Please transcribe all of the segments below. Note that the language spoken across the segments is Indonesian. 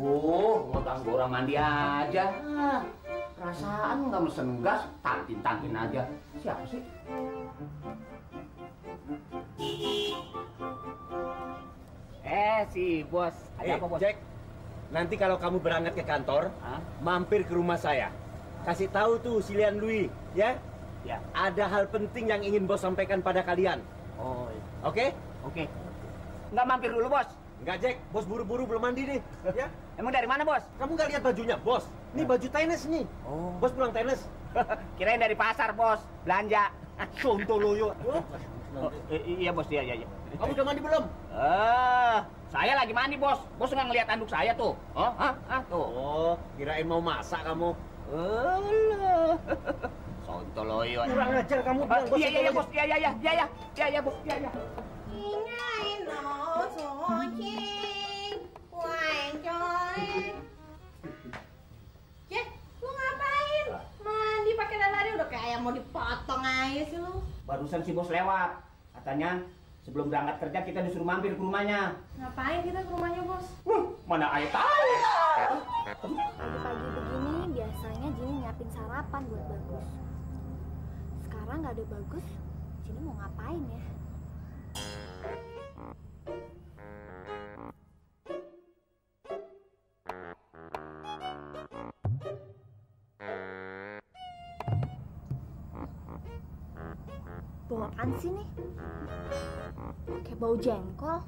Oh, mau ganggu orang mandi aja. Ah, Perasaan nggak mesen gas, tantin-tantin aja. Siapa sih? Eh, si bos. Ada Eh, apa, bos? Jack, nanti kalau kamu berangkat ke kantor, Hah? mampir ke rumah saya. Kasih tahu tuh si Lian Louis, ya? Ya. Ada hal penting yang ingin bos sampaikan pada kalian. Oh, iya. Oke? oke. Nggak mampir dulu, bos. Enggak, Jack. Bos buru-buru belum mandi nih. Ya? Emang dari mana, bos? Kamu nggak lihat bajunya, bos? Ini baju tenis nih. Oh. Bos pulang tenis. Kirain dari pasar, bos. Belanja. Sontoloyo. Oh, Oh, i- iya, bos. Iya, iya, iya. kamu udah mandi belum? Eh, saya lagi mandi, bos. Bos nggak ngeliat anduk saya tuh. Oh, hah? Hah? Tuh. Oh, kirain mau masak kamu. Alah. Sontoloyo. Kurang ajar kamu. bilang, Iya, iya, iya, bos. Iya, iya, iya. Iya, iya. Iya, iya, bos. Iya, iya. Kayak mau dipotong aja sih lu. Barusan si bos lewat. Katanya sebelum berangkat kerja kita disuruh mampir ke rumahnya. Ngapain kita ke rumahnya, Bos? Huh, mana ayah tahu? Pagi-pagi begini biasanya Jini nyiapin sarapan buat Bagus. Sekarang nggak ada Bagus, Jini mau ngapain ya? Bau apaan sih nih? Kayak bau jengkol. Ah.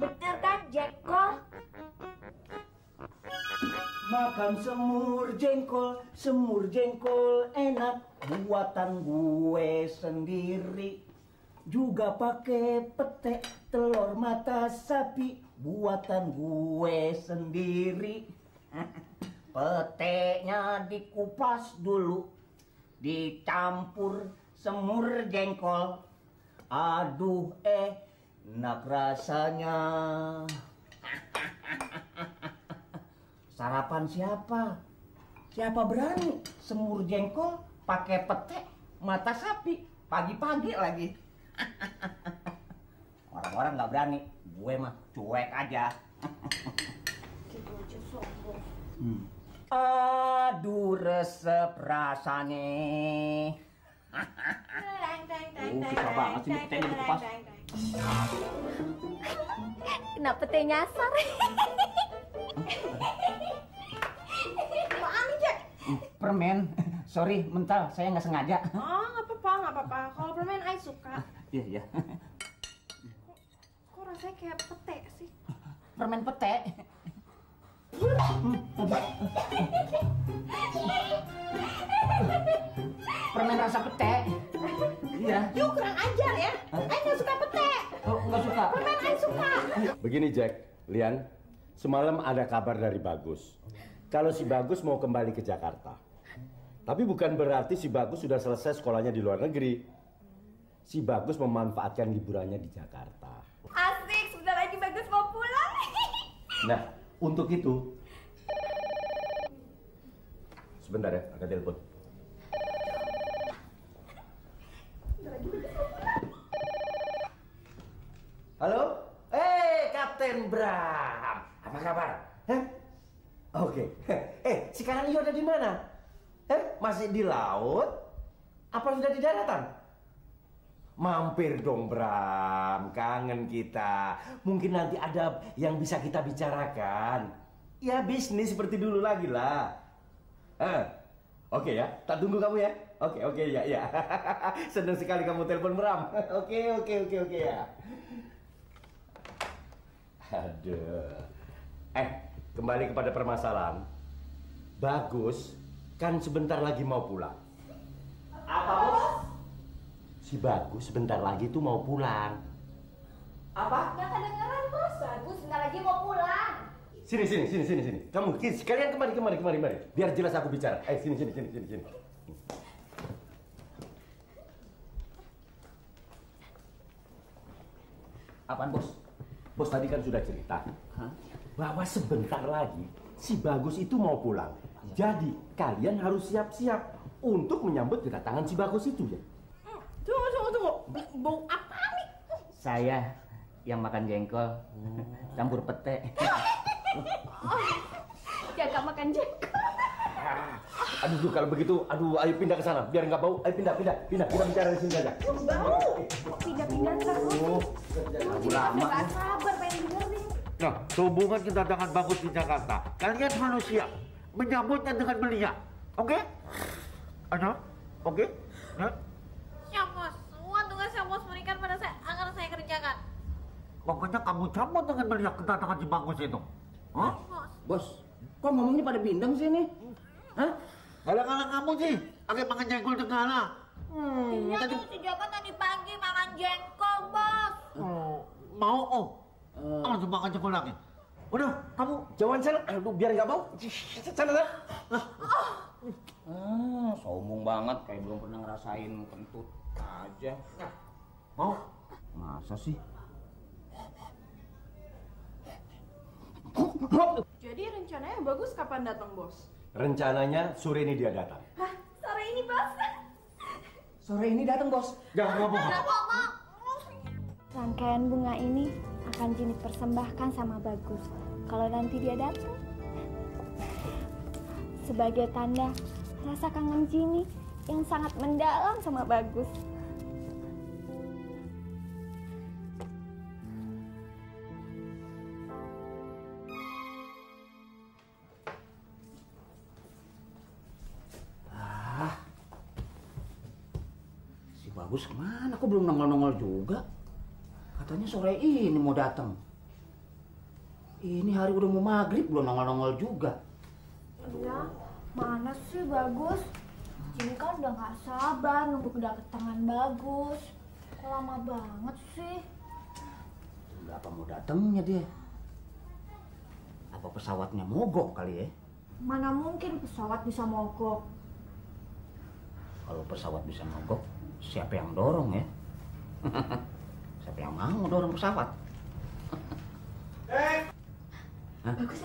Bener kan, jengkol? Makan semur jengkol, semur jengkol enak buatan gue sendiri. Juga pakai pete telur mata sapi buatan gue sendiri. Petenya dikupas dulu, dicampur semur jengkol. Aduh eh, enak rasanya. Sarapan siapa? Siapa berani semur jengkol pakai pete mata sapi pagi-pagi lagi? Orang-orang nggak berani, gue mah cuek aja. Gitu aja sombong. Hmm. Aduh resep rasanya. Oh, susah banget sih, petenya dikupas. Kenapa teh nyasar? Apaan nih, Jack? Permen, sorry mental, saya nggak sengaja. Oh, apa-apa. Kalau permen I suka. Iya, iya. Kok rasanya kayak pete sih? Permen pete. Permen rasa pete. Iya. You kurang ajar ya. I nggak suka pete. Oh, nggak suka. Permen I suka. Begini Jack, Lian, semalam ada kabar dari Bagus. Kalau si Bagus mau kembali ke Jakarta. Tapi bukan berarti si Bagus sudah selesai sekolahnya di luar negeri. Si Bagus memanfaatkan liburannya di Jakarta. Asik, sebentar lagi Bagus mau pulang. Nah, untuk itu... Sebentar ya, angkat telepon. Halo? Eh, Kapten Bram. Apa kabar? Hah? Oke. Eh, sekarang Iyo ada di mana? Eh, masih di laut? Apa sudah di daratan? Mampir dong, Bram. Kangen kita. Mungkin nanti ada yang bisa kita bicarakan. Ya, bisnis seperti dulu lagi lah. Eh, Oke ya, tak tunggu kamu ya. Oke, oke ya, ya. Senang sekali kamu telepon Bram. Oke, oke, oke, oke ya. Aduh. Eh, kembali kepada permasalahan. Bagus, kan sebentar lagi mau pulang. Apa, Bos? Si Bagus sebentar lagi tuh mau pulang. Apa? Nggak kedengeran bos, Bagus sebentar lagi mau pulang. Sini, sini, sini, sini, sini. Kamu, sini, sekalian kemari, kemari, kemari, kemari. Biar jelas aku bicara. Eh, sini, sini, sini, sini, sini. Apaan, Bos? Bos tadi kan sudah cerita Hah? bahwa sebentar lagi si Bagus itu mau pulang. Jadi kalian harus siap-siap untuk menyambut kedatangan si Bagus itu ya. Tunggu, tunggu, tunggu. Bau apa nih? Saya yang makan jengkol campur pete. Jaga makan jengkol. Aduh, duh, kalau begitu, aduh, ayo pindah ke sana, biar nggak bau. Ayo pindah, pindah, pindah, kita bicara di sini aja. Bau. Pindah-pindah terus. Oh, udah gak sabar pengen dengerin. Nah, hubungan kedatangan bagus di Jakarta. Kalian harus siap menyambutnya dengan belia. Oke? Ada? Oke? Nah, Siap, Bos. Semua tugas yang Bos berikan pada saya akan saya kerjakan. pokoknya kamu sambut dengan belia kedatangan si bagus itu. Hah? Bos, kok ngomongnya pada bindeng sih nih? Hah? Kadang-kadang kamu sih, pakai makan jengkol segala. Hmm, Iya tadi, tuh, si Joko tadi pagi makan jengkol, Bos. oh, mau oh. Eh. Langsung makan jengkol lagi. Udah, kamu Jangan sana, aduh, biar nggak bau. Sana, sana. Ah, sombong banget kayak belum pernah ngerasain kentut aja. mau? Masa sih? Jadi rencananya bagus kapan datang bos? Rencananya sore ini dia datang. Hah, sore ini, Bos. Sore ini datang bos. Jangan ngomong. Rangkaian bunga ini akan Jini persembahkan sama Bagus. Kalau nanti dia datang. Sebagai tanda rasa kangen Jini yang sangat mendalam sama Bagus. Si bagus ke mana? Kok belum nongol-nongol juga? Katanya sore ini mau datang. Ini hari udah mau maghrib belum nongol-nongol juga. Iya, mana sih Bagus? Jini kan udah gak sabar nunggu kedatangan Bagus. Kok lama banget sih? Berapa mau datangnya dia? Apa pesawatnya mogok kali ya? Mana mungkin pesawat bisa mogok? Kalau pesawat bisa mogok, siapa yang dorong ya? siapa yang mau dorong pesawat? Bagus.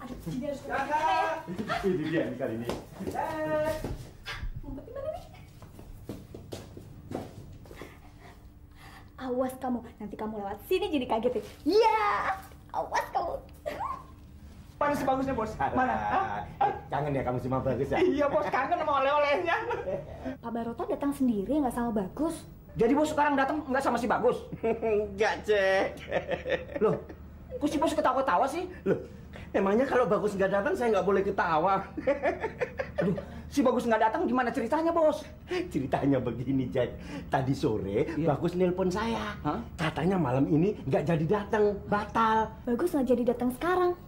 Aduh, Jini harus ke mana ya? Ini dia nih kali ini. Ngumpet di mana nih? Awas kamu, nanti kamu lewat sini jadi kaget ya. Iya, awas kamu. Mana si bagusnya bos? Mana? Eh, Kangen ya kamu sama Bagus ya? Iya bos, kangen sama oleh-olehnya. Pak Barota datang sendiri nggak sama Bagus. Jadi bos sekarang datang nggak sama si Bagus? Enggak, Cek. Loh, kok si bos ketawa-tawa sih? Loh, emangnya kalau Bagus nggak datang saya nggak boleh ketawa? Aduh, si Bagus nggak datang gimana ceritanya bos? Ceritanya begini, Jack. Tadi sore Iya. Bagus nelpon saya. Hah? Katanya malam ini nggak jadi datang, batal. Bagus nggak jadi datang sekarang.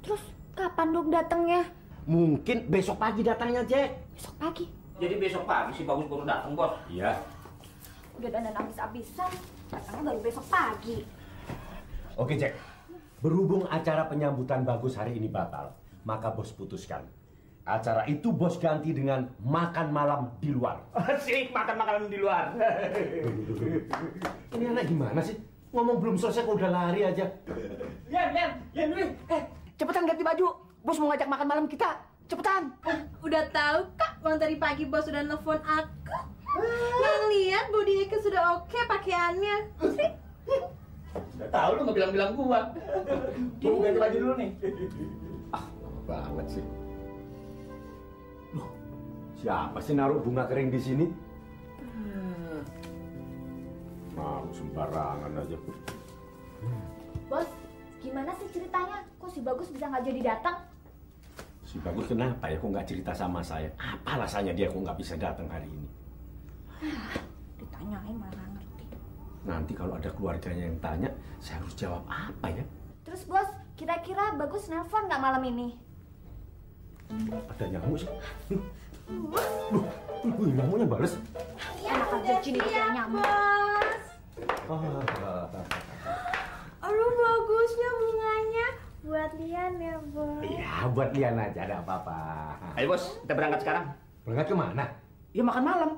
Terus kapan dong datangnya? Mungkin besok pagi datangnya, Jack. Besok pagi. Jadi besok pagi si Bagus baru datang bos. Iya. Udah dandan habis-habisan. Datangnya baru besok pagi. Oke, Jack. Berhubung acara penyambutan Bagus hari ini batal, maka bos putuskan. Acara itu bos ganti dengan makan malam di luar. Asik makan makanan di luar. Ini anak gimana sih? Ngomong belum selesai kok udah lari aja. Yan, Yan, Yan. Eh, cepetan ganti baju. Bos mau ngajak makan malam kita. Cepetan. Udah tahu kak, Bang tadi pagi bos udah nelfon aku. Nggak lihat body Eka sudah oke pakaiannya. Udah tahu lu nggak bilang-bilang gua. Gua mau ganti baju dulu nih. Banget sih. Loh, siapa sih naruh bunga kering di sini? Mau sembarangan aja. Bos, gimana sih ceritanya? Kok si Bagus bisa nggak jadi datang? Si Bagus kenapa ya kok nggak cerita sama saya? Apa alasannya dia kok nggak bisa datang hari ini? Ditanyain malah ngerti. Nanti kalau ada keluarganya yang tanya, saya harus jawab apa ya? Terus bos, kira-kira Bagus nelpon nggak malam ini? Ada nyamuk sih. Loh, loh, loh, nyamuknya bales. Enak aja Jini dia nyamuk. Bos. Ah, Aduh bagusnya bunganya. Buat Lian ya bos. ya buat Lian aja, ada apa-apa. Ayo bos, kita berangkat sekarang. Berangkat ke mana? Ya makan malam.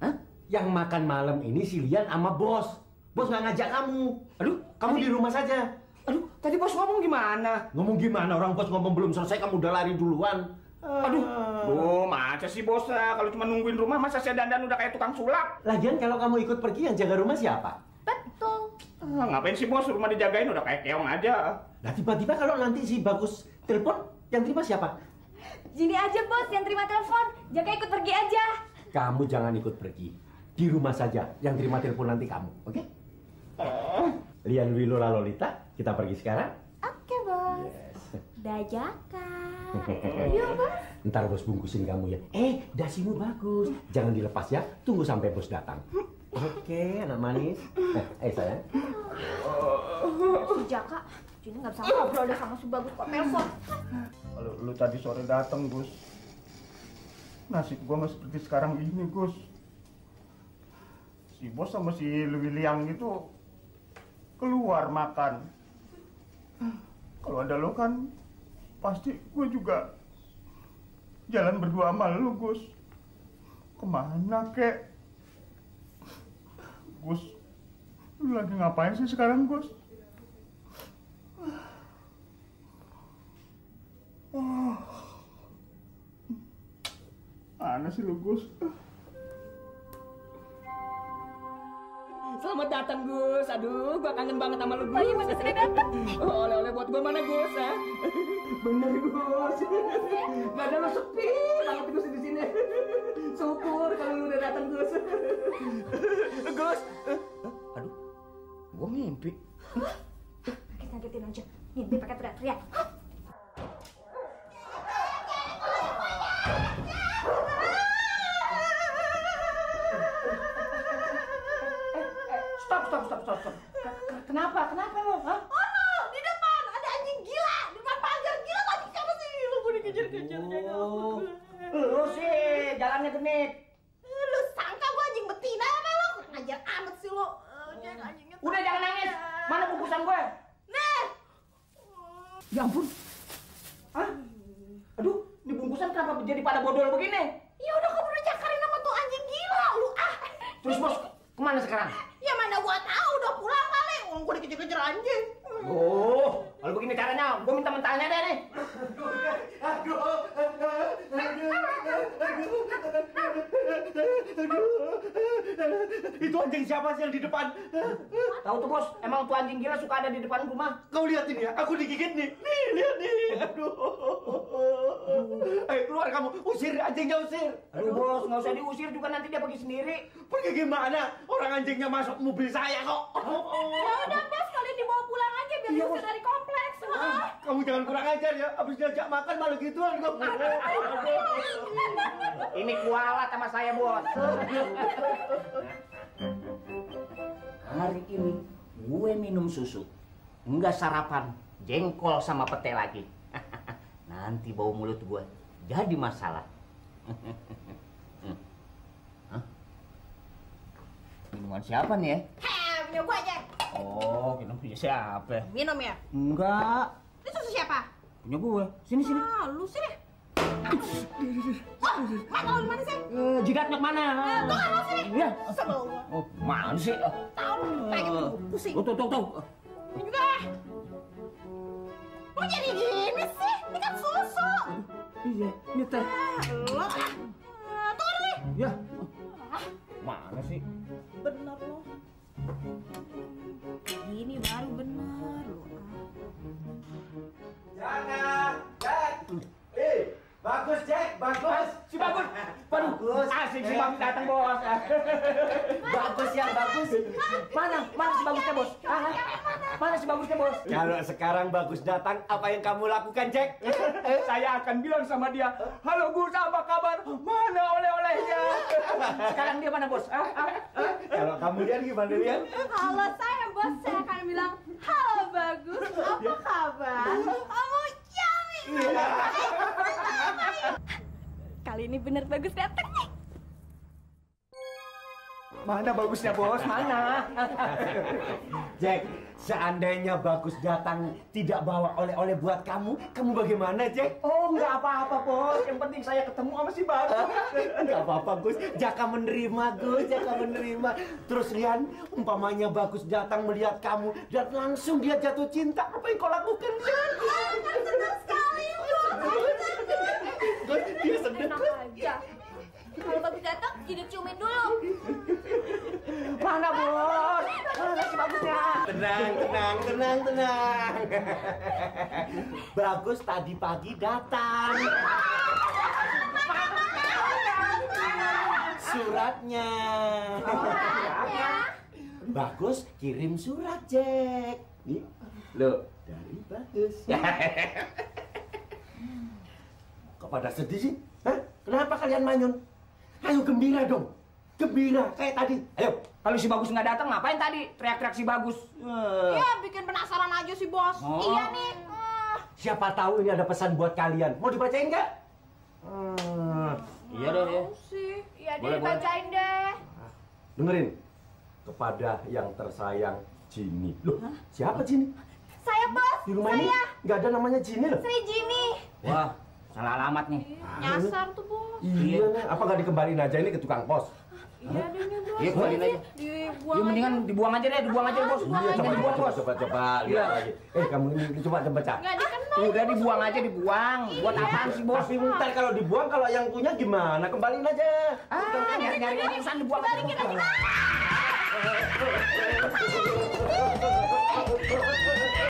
Hah? Yang makan malam ini si Lian sama bos. Bos nggak ngajak kamu. Aduh, Kamu di rumah saja. aduh, Tadi bos ngomong gimana? Ngomong gimana orang bos ngomong belum selesai kamu udah lari duluan. Aduh, Duh, masa sih bos ah? Kalau cuma nungguin rumah, masa saya dandan udah kayak tukang sulap? Lagian kalau kamu ikut pergi yang jaga rumah siapa? Betul. Ah, ngapain sih bos? Rumah dijagain udah kayak keong aja. Nah tiba-tiba kalau nanti si Bagus telepon, yang terima siapa? Gini aja bos, yang terima telepon. Jaka ikut pergi aja. Kamu jangan ikut pergi. Di rumah saja. Yang terima telepon nanti kamu, oke? Lian Wilura Lolita, kita pergi sekarang. Oke bos. Dah Jaka. Yuk bos. Ntar bos bungkusin kamu ya. Eh, dasimu bagus. Jangan dilepas ya. Tunggu sampai bos datang. Oke, anak manis. Eh, eh sayang. Si Jaka, Jini nggak bisa ngobrol deh sama si Bagus kok telepon. Kalau lu tadi sore datang, Gus. Nasib gua masih seperti sekarang ini, Gus. Si bos sama si Liliang itu keluar makan. Kalau ada lo kan pasti gue juga jalan berdua sama lu, Gus. Ke mana, kek? Gus, lu lagi ngapain sih sekarang, Gus? Oh. Mana sih lu, Gus? Selamat datang Gus. Aduh, gua kangen banget sama lu Gus. Oh iya, makasih udah datang. Oh, oleh-oleh buat gua mana Gus? Ha? Bener Gus. Badan lu sepi banget Gus di sini. Syukur kalau lu udah datang Gus. Gus. Aduh, gua mimpi. Ngagetin aja. Mimpi pakai teriak-teriak. Stop, stop, stop, stop, stop. Ke- ke- Kenapa? Kenapa lo? Hah? Oh no, di depan ada anjing gila di depan pagar gila tadi kamu sih lu gue dikejar-kejar Oh, lu sih jalannya genit. Lu sangka gue anjing betina apa lu? Ngajar amat sih lu. Eh, anjingnya Udah jangan nangis. Mana bungkusan gue? Nih. Ya ampun. Hah? Aduh, di bungkusan kenapa jadi pada bodol begini? Ya udah kamu udah cakarin sama tuh anjing gila lu ah. Terus bos, ke mana sekarang? Gua tahu udah pulang kali. Wong gua dikejar-kejar anjing. Oh, kalau begini caranya, gue minta mentahnya deh nih. Itu anjing siapa sih yang di depan? Tahu tuh bos, emang tuh anjing gila suka ada di depan rumah. Kau lihat ini ya, aku digigit nih. Nih, lihat nih. Aduh. Ayo keluar kamu, usir anjingnya usir. Aduh bos, nggak usah diusir juga nanti dia pergi sendiri. Pergi gimana? Orang anjingnya masuk mobil saya kok. Ya udah bos kalian dibawa pulang aja biar Iya, bisa Bos. dari kompleks. Ah. Kamu jangan kurang ajar ya. Habis diajak makan malah gituan kamu. Ini kualat sama saya bos. Hari ini gue minum susu, enggak sarapan, jengkol sama pete lagi. Nanti bau mulut gue jadi masalah. Minuman siapa nih ya? Heh, punya gua aja. Oh, minum punya siapa? Minum ya. Enggak, Ini susu siapa? punya gue. Sini sini. Ah, lu sih deh. Wah, mana lu mana sih? Eh, jidatnya mana? Tuh kan lu sih. Iya. Sebel gua. Oh, mana sih? Tahu lu kayak gitu pusing. Tuh, tuh, tuh, tuh. Ini juga. Lu jadi gini sih? Ini kan susu. Iya, ini teh. Lu ah. Ah, Tuh kan nih. Ya. Mana sih? Bener lu. Ini baru bener lu. Jangan, Jack. Eh, bagus Jack, bagus. Si bagus. Waduh, Bagus. asik si bagus datang bos. Bagus yang bagus. Mana? Mana si bagusnya bos? Ah, Mana si bagusnya bos? Kalau sekarang bagus datang, apa yang kamu lakukan, Jack? Saya akan bilang sama dia, halo Gus, apa kabar? Mana oleh-olehnya? Sekarang dia mana bos? Ah, ah, ah. Kalau kamu lihat gimana lihat? Kalau saya bos, saya akan bilang, halo bagus, apa kabar? Kamu yummy. Kali ini bener Bagus datang nih. Mana bagusnya bos? Mana? Jack, seandainya Bagus datang tidak bawa oleh-oleh buat kamu, kamu bagaimana, Jack? Oh, nggak apa-apa, Bos. Yang penting saya ketemu sama si Bagus. Enggak apa-apa, Gus. Jaka menerima, Gus. Jaka menerima. Terus Lian, umpamanya Bagus datang melihat kamu dan langsung dia jatuh cinta. Apa yang kau lakukan, Lian? Dia sedih. Enak aja. Kalau bagus datang, jadi ciumin dulu. Mana, Bos? Mana si Bagusnya? Tenang, tenang, tenang, tenang. Bagus tadi pagi datang. Suratnya. Bagus kirim surat, Jack. Nih, lo dari Bagus. Kok pada sedih sih? Hah? Kenapa kalian manyun? Ayo gembira dong. Gembira kayak tadi. Ayo. Kalau si Bagus nggak datang, ngapain tadi? Teriak-teriak si Bagus. Eh. Ya, bikin penasaran aja sih, Bos. Oh. Iya nih. Ah. Siapa tahu ini ada pesan buat kalian. Mau dibacain nggak? Hmm, Iya deh, ya. Sih. Iya deh, Boleh, bacain deh. dengerin. Kepada yang tersayang Jini. Loh, siapa Jini? Saya, Bos. Di rumah ini Saya. nggak ada namanya Jini loh. Saya Jimmy. Wah, salah alamat nih. Nyasar tuh, Bos. Iya, nih. apa nggak dikembalin aja ini ke tukang pos? Iya deh Bos. Iya, kembaliin aja. Dibuang Ya mendingan dibuang aja deh, dibuang aja, Bos. Iya, Mendingan coba, dibuang, coba, Bos. coba, coba, lihat Iya. lagi. Eh, kamu ini coba. Nggak dikenal. Udah dibuang aja, dibuang. Buat apaan sih, Bos? Tapi ntar kalau dibuang, kalau yang punya gimana? Kembaliin aja. Ah, nyari-nyari urusan dibuang aja. Balikin aja.